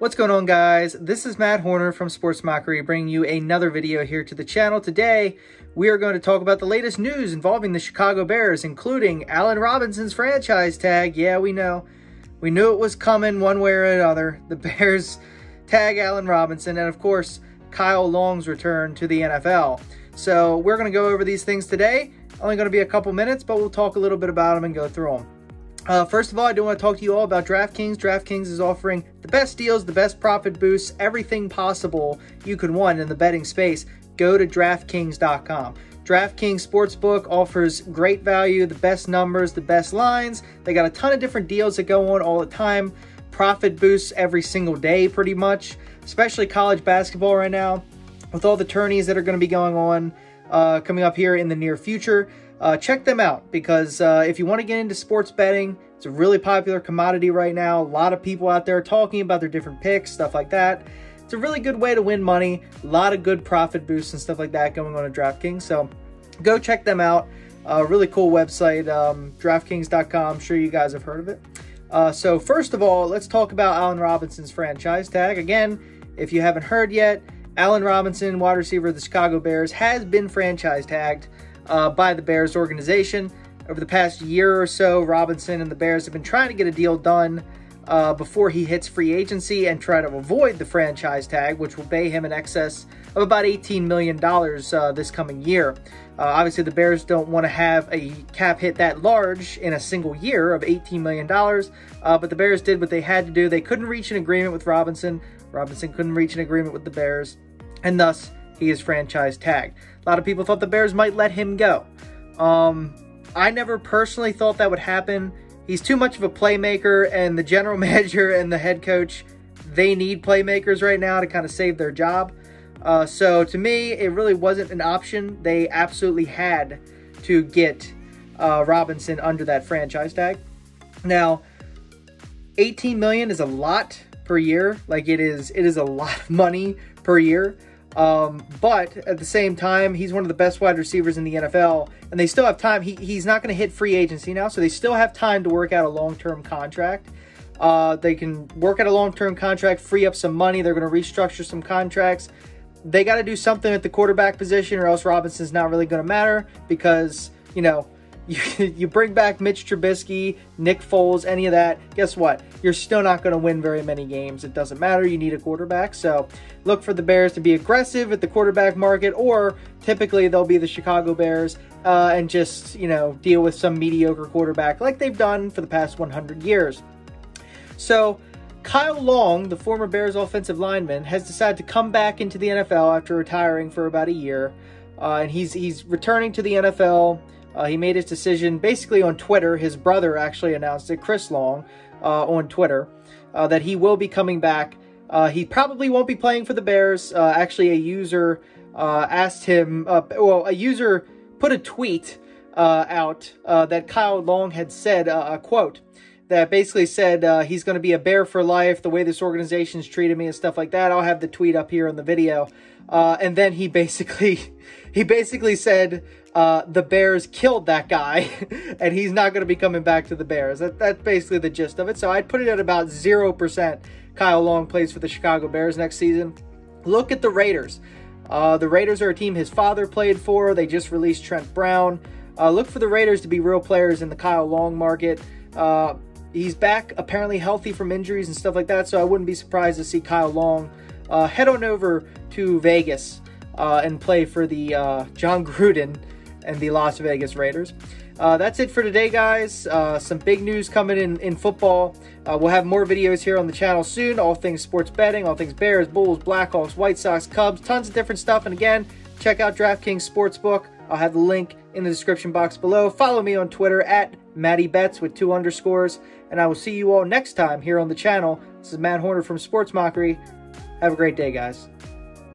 What's going on guys? This is Matt Horner from Sports Mockery bringing you another video here to the channel. Today, we are going to talk about the latest news involving the Chicago Bears, including Allen Robinson's franchise tag. Yeah, we know. We knew it was coming one way or another. The Bears tag Allen Robinson, and of course, Kyle Long's return to the NFL. So we're going to go over these things today. Only going to be a couple minutes, but we'll talk a little bit about them and go through them. Uh, first of all, I do want to talk to you all about DraftKings. DraftKings is offering the best deals, the best profit boosts, everything possible you could want in the betting space. Go to DraftKings.com. DraftKings Sportsbook offers great value, the best numbers, the best lines. They got a ton of different deals that go on all the time. Profit boosts every single day, pretty much, especially college basketball right now with all the tourneys that are going to be going on uh, coming up here in the near future uh, check them out because uh, if you want to get into sports betting, it's a really popular commodity right now. A lot of people out there talking about their different picks, stuff like that. It's a really good way to win money. A lot of good profit boosts and stuff like that going on at DraftKings. So go check them out. Uh, really cool website, um, DraftKings.com. I'm sure you guys have heard of it. Uh, so first of all, let's talk about Allen Robinson's franchise tag. Again, if you haven't heard yet, Allen Robinson, wide receiver of the Chicago Bears, has been franchise tagged uh, by the Bears organization. Over the past year or so, Robinson and the Bears have been trying to get a deal done uh, before he hits free agency and try to avoid the franchise tag, which will pay him in excess of about $18 million uh, this coming year. Uh, obviously, the Bears don't want to have a cap hit that large in a single year of $18 million, uh, but the Bears did what they had to do. They couldn't reach an agreement with Robinson. Robinson couldn't reach an agreement with the Bears, and thus he is franchise tagged. A lot of people thought the Bears might let him go. Um, I never personally thought that would happen. He's too much of a playmaker, and the general manager and the head coach, they need playmakers right now to kind of save their job. Uh, so to me, it really wasn't an option. They absolutely had to get uh, Robinson under that franchise tag. Now, 18 million is a lot per year. Like it is, it is a lot of money per year. Um, but at the same time, he's one of the best wide receivers in the NFL, and they still have time. He, he's not going to hit free agency now, so they still have time to work out a long term contract. Uh, they can work out a long term contract, free up some money. They're going to restructure some contracts. They got to do something at the quarterback position, or else Robinson's not really going to matter because, you know, you, you bring back Mitch Trubisky, Nick Foles, any of that, guess what? You're still not going to win very many games. It doesn't matter. You need a quarterback. So look for the Bears to be aggressive at the quarterback market, or typically they'll be the Chicago Bears uh, and just, you know, deal with some mediocre quarterback like they've done for the past 100 years. So Kyle Long, the former Bears offensive lineman, has decided to come back into the NFL after retiring for about a year. Uh, and he's he's returning to the NFL uh, he made his decision basically on Twitter. His brother actually announced it, Chris Long, uh, on Twitter, uh, that he will be coming back. Uh, he probably won't be playing for the Bears. Uh, actually, a user uh, asked him, well, a user put a tweet out that Kyle Long had said, a quote, that basically said uh, he's going to be a bear for life, the way this organization's treated me and stuff like that. I'll have the tweet up here in the video. Uh, and then he basically, he basically said uh, the Bears killed that guy, and he's not going to be coming back to the Bears. That, that's basically the gist of it. So I'd put it at about 0% Kyle Long plays for the Chicago Bears next season. Look at the Raiders. Uh, the Raiders are a team his father played for. They just released Trent Brown. Uh, look for the Raiders to be real players in the Kyle Long market. Uh, he's back, apparently healthy from injuries and stuff like that, so I wouldn't be surprised to see Kyle Long uh, head on over to Vegas uh, and play for the uh, Jon Gruden and the Las Vegas Raiders. Uh, that's it for today, guys. Uh, some big news coming in in football. Uh, we'll have more videos here on the channel soon. All things sports betting, all things Bears, Bulls, Blackhawks, White Sox, Cubs, tons of different stuff. And again, check out DraftKings Sportsbook. I'll have the link in the description box below. Follow me on Twitter at Matty Bets with two underscores. And I will see you all next time here on the channel. This is Matt Horner from Sports Mockery. Have a great day, guys.